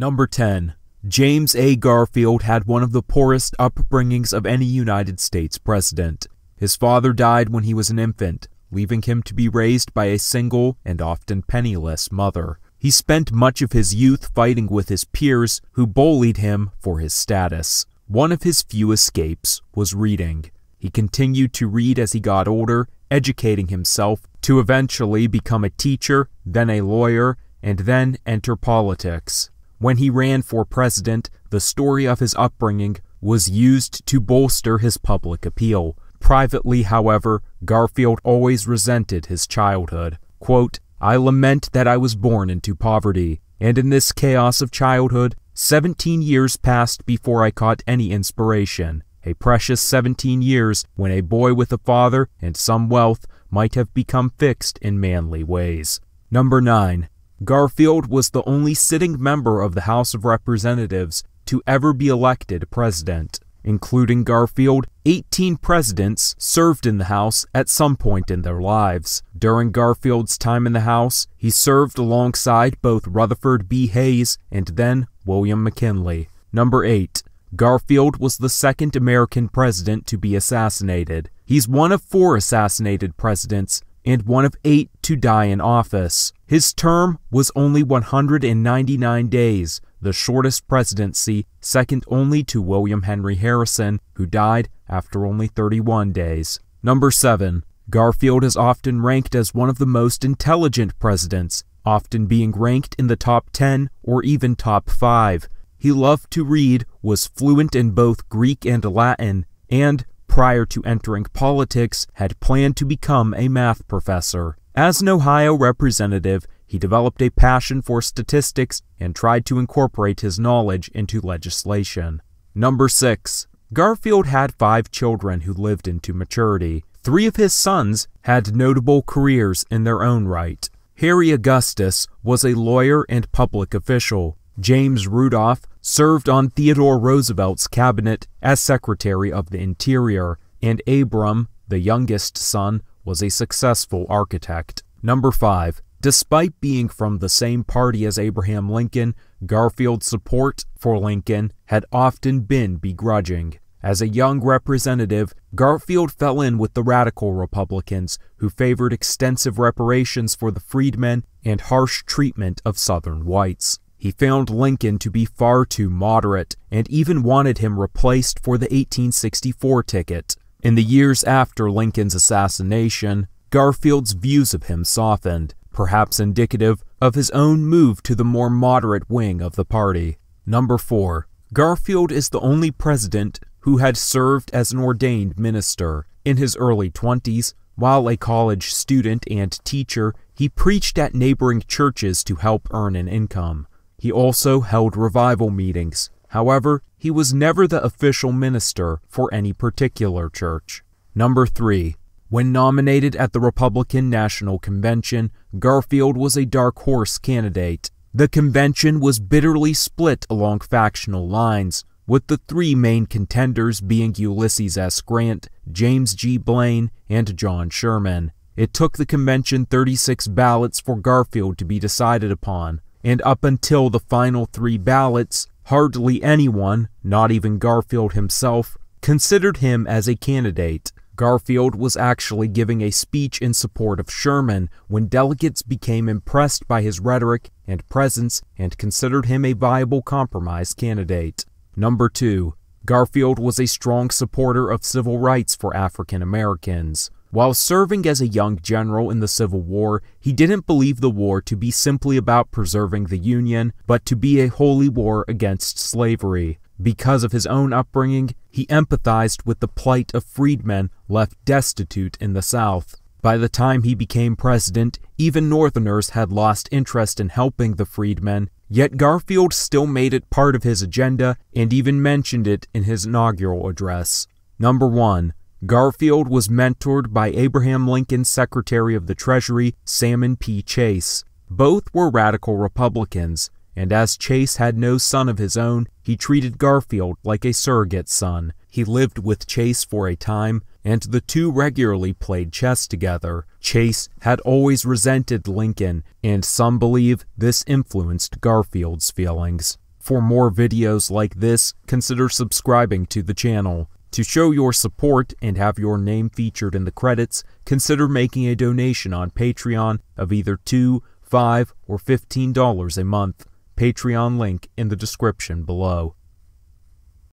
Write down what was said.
Number 10. James A. Garfield had one of the poorest upbringings of any United States president. His father died when he was an infant, leaving him to be raised by a single and often penniless mother. He spent much of his youth fighting with his peers who bullied him for his status. One of his few escapes was reading. He continued to read as he got older, educating himself to eventually become a teacher, then a lawyer, and then enter politics. When he ran for president, the story of his upbringing was used to bolster his public appeal. Privately, however, Garfield always resented his childhood. Quote, I lament that I was born into poverty, and in this chaos of childhood, 17 years passed before I caught any inspiration. A precious 17 years when a boy with a father and some wealth might have become fixed in manly ways. Number 9. Garfield was the only sitting member of the House of Representatives to ever be elected president. Including Garfield, 18 presidents served in the House at some point in their lives. During Garfield's time in the House, he served alongside both Rutherford B. Hayes and then William McKinley. Number 8. Garfield was the second American president to be assassinated. He's one of four assassinated presidents and one of eight to die in office. His term was only 199 days, the shortest presidency, second only to William Henry Harrison, who died after only 31 days. Number 7. Garfield is often ranked as one of the most intelligent presidents, often being ranked in the top 10 or even top 5. He loved to read, was fluent in both Greek and Latin, and prior to entering politics, had planned to become a math professor. As an Ohio representative, he developed a passion for statistics and tried to incorporate his knowledge into legislation. Number 6. Garfield had five children who lived into maturity. Three of his sons had notable careers in their own right. Harry Augustus was a lawyer and public official. James Rudolph served on Theodore Roosevelt's cabinet as Secretary of the Interior, and Abram, the youngest son, was a successful architect. Number 5. Despite being from the same party as Abraham Lincoln, Garfield's support for Lincoln had often been begrudging. As a young representative, Garfield fell in with the radical Republicans who favored extensive reparations for the freedmen and harsh treatment of Southern whites. He found Lincoln to be far too moderate and even wanted him replaced for the 1864 ticket. In the years after Lincoln's assassination, Garfield's views of him softened, perhaps indicative of his own move to the more moderate wing of the party. Number 4. Garfield is the only president who had served as an ordained minister. In his early 20s, while a college student and teacher, he preached at neighboring churches to help earn an income. He also held revival meetings. However, he was never the official minister for any particular church. Number 3. When nominated at the Republican National Convention, Garfield was a dark horse candidate. The convention was bitterly split along factional lines, with the three main contenders being Ulysses S. Grant, James G. Blaine, and John Sherman. It took the convention 36 ballots for Garfield to be decided upon and up until the final three ballots, hardly anyone, not even Garfield himself, considered him as a candidate. Garfield was actually giving a speech in support of Sherman when delegates became impressed by his rhetoric and presence and considered him a viable compromise candidate. Number 2. Garfield was a strong supporter of civil rights for African Americans. While serving as a young general in the Civil War, he didn't believe the war to be simply about preserving the Union, but to be a holy war against slavery. Because of his own upbringing, he empathized with the plight of freedmen left destitute in the South. By the time he became president, even Northerners had lost interest in helping the freedmen, yet Garfield still made it part of his agenda and even mentioned it in his inaugural address. Number 1. Garfield was mentored by Abraham Lincoln's Secretary of the Treasury, Salmon P. Chase. Both were radical Republicans, and as Chase had no son of his own, he treated Garfield like a surrogate son. He lived with Chase for a time, and the two regularly played chess together. Chase had always resented Lincoln, and some believe this influenced Garfield's feelings. For more videos like this, consider subscribing to the channel. To show your support and have your name featured in the credits, consider making a donation on Patreon of either 2 5 or $15 a month. Patreon link in the description below.